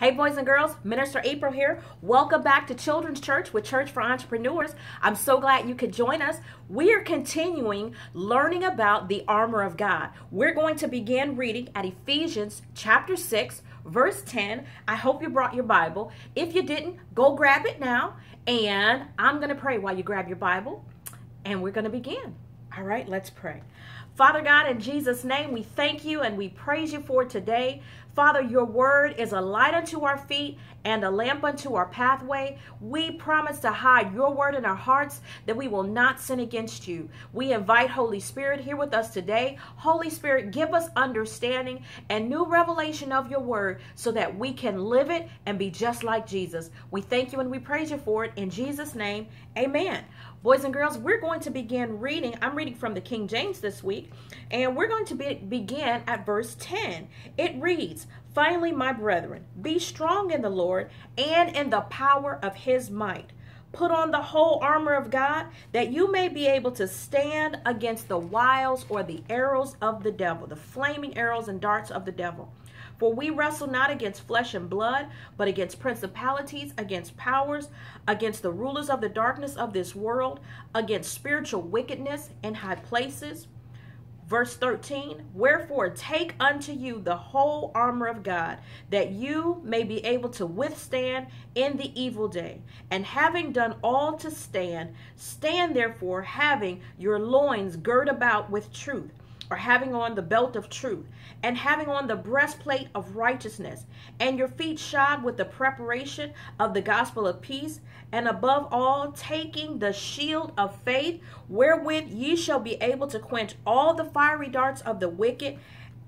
Hey, boys and girls, Minister April here. Welcome back to Children's Church with Church for Entrepreneurs. I'm so glad you could join us. We are continuing learning about the armor of God. We're going to begin reading at Ephesians chapter 6, verse 10. I hope you brought your Bible. If you didn't, go grab it now. And I'm going to pray while you grab your Bible, and we're going to begin. All right, let's pray. Father God, in Jesus' name, we thank you and we praise you for today. Father, your word is a light unto our feet and a lamp unto our pathway. We promise to hide your word in our hearts that we will not sin against you. We invite Holy Spirit here with us today. Holy Spirit, give us understanding and new revelation of your word so that we can live it and be just like Jesus. We thank you and we praise you for it. In Jesus' name, amen. Boys and girls, we're going to begin reading. I'm reading from the King James this week, and we're going to be, begin at verse 10. It reads, Finally, my brethren, be strong in the Lord and in the power of his might. Put on the whole armor of God that you may be able to stand against the wiles or the arrows of the devil, the flaming arrows and darts of the devil. For we wrestle not against flesh and blood, but against principalities, against powers, against the rulers of the darkness of this world, against spiritual wickedness in high places. Verse 13, wherefore take unto you the whole armor of God, that you may be able to withstand in the evil day. And having done all to stand, stand therefore, having your loins girt about with truth or having on the belt of truth, and having on the breastplate of righteousness, and your feet shod with the preparation of the gospel of peace, and above all, taking the shield of faith, wherewith ye shall be able to quench all the fiery darts of the wicked,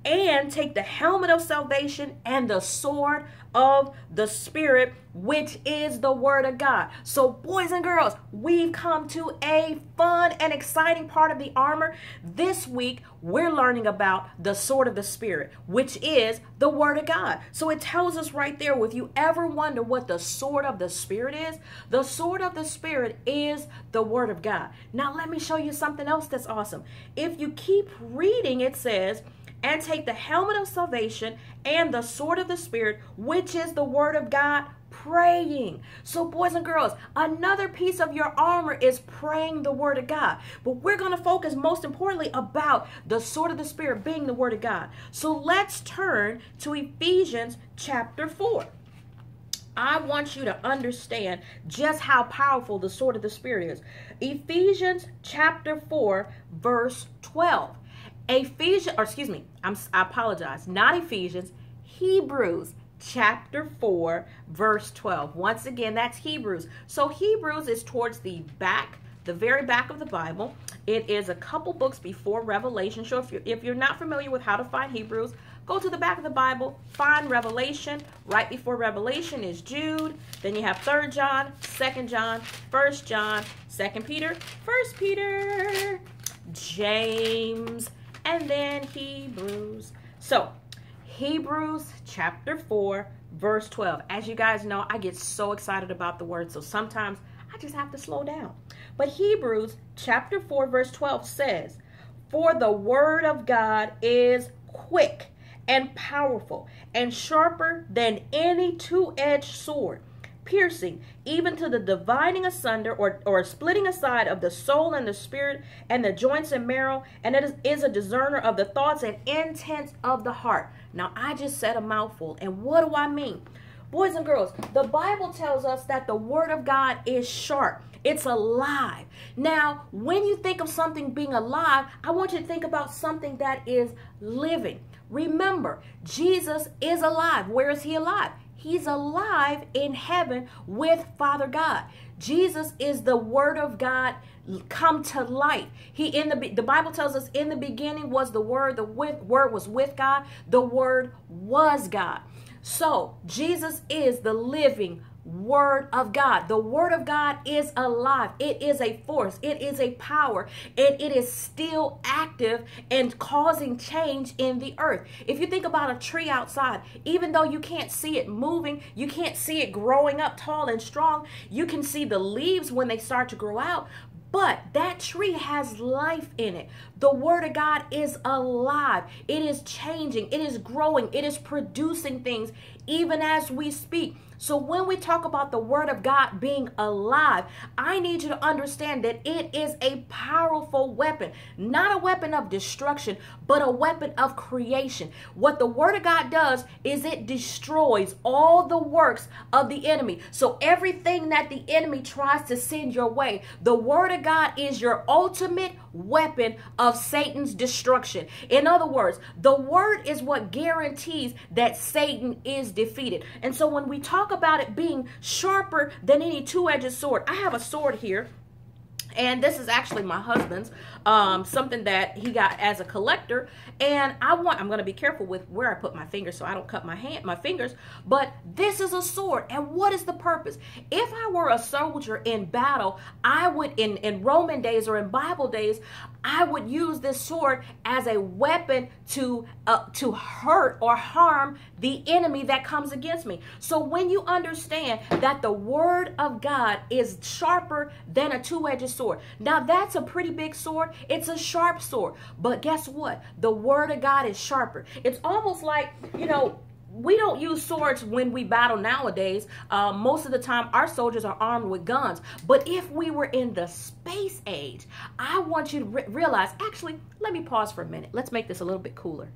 and take the helmet of salvation and the sword of the Spirit, which is the Word of God. So, boys and girls, we've come to a fun and exciting part of the armor. This week, we're learning about the sword of the Spirit, which is the Word of God. So, it tells us right there if you ever wonder what the sword of the Spirit is, the sword of the Spirit is the Word of God. Now, let me show you something else that's awesome. If you keep reading, it says, and take the helmet of salvation and the sword of the Spirit, which is the word of God, praying. So, boys and girls, another piece of your armor is praying the word of God. But we're going to focus most importantly about the sword of the Spirit being the word of God. So, let's turn to Ephesians chapter 4. I want you to understand just how powerful the sword of the Spirit is. Ephesians chapter 4, verse 12. Ephesians, or excuse me, I'm, I apologize, not Ephesians, Hebrews chapter 4, verse 12. Once again, that's Hebrews. So Hebrews is towards the back, the very back of the Bible. It is a couple books before Revelation. So if you're, if you're not familiar with how to find Hebrews, go to the back of the Bible, find Revelation. Right before Revelation is Jude. Then you have 3rd John, 2nd John, 1st John, 2nd Peter, 1st Peter, James, and then Hebrews. So, Hebrews chapter 4, verse 12. As you guys know, I get so excited about the word, so sometimes I just have to slow down. But Hebrews chapter 4, verse 12 says, For the word of God is quick and powerful and sharper than any two edged sword piercing, even to the dividing asunder or, or splitting aside of the soul and the spirit and the joints and marrow, and it is, is a discerner of the thoughts and intents of the heart. Now, I just said a mouthful, and what do I mean? Boys and girls, the Bible tells us that the Word of God is sharp. It's alive. Now, when you think of something being alive, I want you to think about something that is living. Remember, Jesus is alive. Where is he alive? He's alive in heaven with Father God. Jesus is the word of God come to life. He in the the Bible tells us in the beginning was the word, the with, word was with God, the word was God. So, Jesus is the living word of God. The word of God is alive. It is a force. It is a power. And it is still active and causing change in the earth. If you think about a tree outside, even though you can't see it moving, you can't see it growing up tall and strong, you can see the leaves when they start to grow out, but that tree has life in it. The Word of God is alive. It is changing. It is growing. It is producing things even as we speak. So when we talk about the word of God being alive, I need you to understand that it is a powerful weapon, not a weapon of destruction, but a weapon of creation. What the word of God does is it destroys all the works of the enemy. So everything that the enemy tries to send your way, the word of God is your ultimate weapon of Satan's destruction. In other words, the word is what guarantees that Satan is defeated. And so when we talk about it being sharper than any two-edged sword, I have a sword here and this is actually my husband's um, something that he got as a collector. And i want i'm going to be careful with where i put my fingers so i don't cut my hand my fingers. But this is a sword. And what is the purpose? If i were a soldier in battle i would in in roman days or in bible days i would use this sword as a weapon to uh, to hurt or harm the enemy that comes against me. So when you understand that the word of god is sharper than a two-edged sword sword. Now that's a pretty big sword. It's a sharp sword. But guess what? The word of God is sharper. It's almost like, you know, we don't use swords when we battle nowadays. Uh, most of the time, our soldiers are armed with guns. But if we were in the space age, I want you to re realize actually, let me pause for a minute. Let's make this a little bit cooler.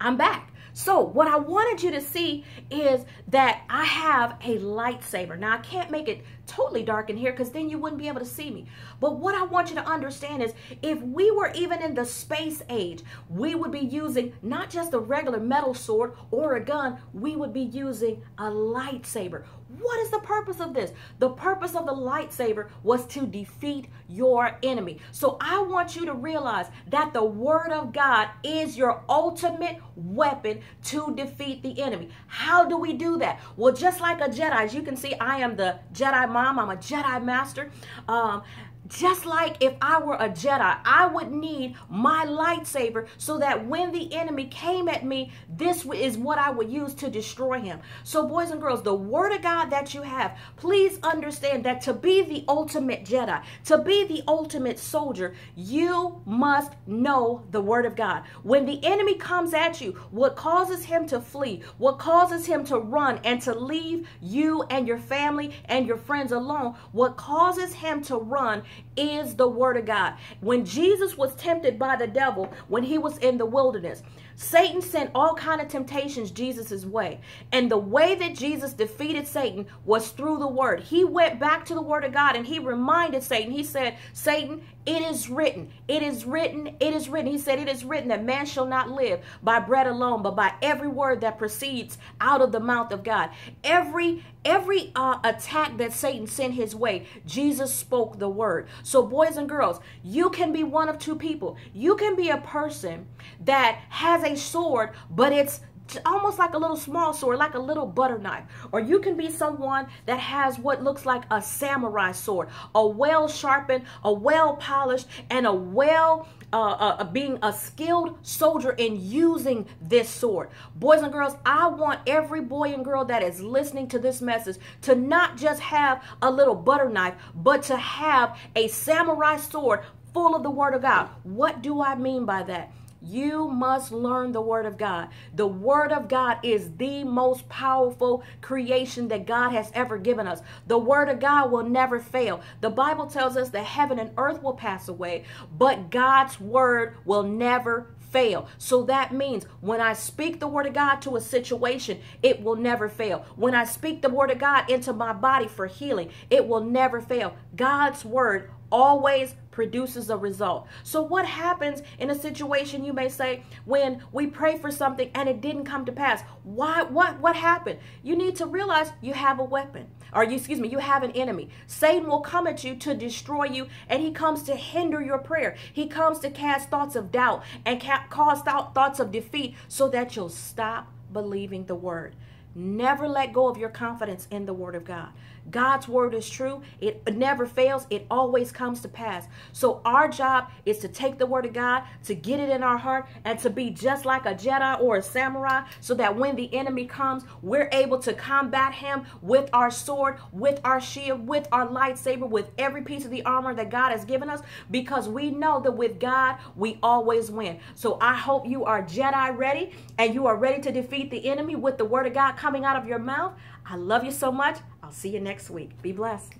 I'm back. So what I wanted you to see is that I have a lightsaber. Now I can't make it totally dark in here because then you wouldn't be able to see me. But what I want you to understand is if we were even in the space age, we would be using not just a regular metal sword or a gun, we would be using a lightsaber. What is the purpose of this? The purpose of the lightsaber was to defeat your enemy. So I want you to realize that the word of God is your ultimate weapon to defeat the enemy. How do we do that? Well, just like a Jedi, as you can see, I am the Jedi mom, I'm a Jedi master. Um, just like if I were a Jedi, I would need my lightsaber so that when the enemy came at me, this is what I would use to destroy him. So, boys and girls, the word of God that you have, please understand that to be the ultimate Jedi, to be the ultimate soldier, you must know the word of God. When the enemy comes at you, what causes him to flee, what causes him to run and to leave you and your family and your friends alone, what causes him to run is the word of God. When Jesus was tempted by the devil, when he was in the wilderness, Satan sent all kind of temptations Jesus's way. And the way that Jesus defeated Satan was through the word. He went back to the word of God and he reminded Satan. He said, "Satan, it is written. It is written. It is written." He said, "It is written that man shall not live by bread alone, but by every word that proceeds out of the mouth of God." Every every uh, attack that Satan sent his way, Jesus spoke the word. So boys and girls, you can be one of two people. You can be a person that has a sword, but it's almost like a little small sword, like a little butter knife. Or you can be someone that has what looks like a samurai sword, a well sharpened, a well polished, and a well uh, uh, uh, being a skilled soldier in using this sword. Boys and girls, I want every boy and girl that is listening to this message to not just have a little butter knife, but to have a samurai sword full of the word of God. What do I mean by that? You must learn the Word of God. The Word of God is the most powerful creation that God has ever given us. The Word of God will never fail. The Bible tells us that heaven and earth will pass away, but God's Word will never fail. So that means when I speak the word of God to a situation, it will never fail. When I speak the word of God into my body for healing, it will never fail. God's word always produces a result. So what happens in a situation you may say when we pray for something and it didn't come to pass? Why what what happened? You need to realize you have a weapon. Or you excuse me, you have an enemy. Satan will come at you to destroy you and he comes to hinder your prayer. He comes to cast thoughts of doubt and cause thoughts of defeat so that you'll stop believing the word. Never let go of your confidence in the Word of God. God's word is true. It never fails. It always comes to pass. So our job is to take the word of God, to get it in our heart, and to be just like a Jedi or a samurai, so that when the enemy comes, we're able to combat him with our sword, with our shield, with our lightsaber, with every piece of the armor that God has given us, because we know that with God, we always win. So I hope you are Jedi ready and you are ready to defeat the enemy with the word of God coming out of your mouth. I love you so much. I'll see you next week. Be blessed.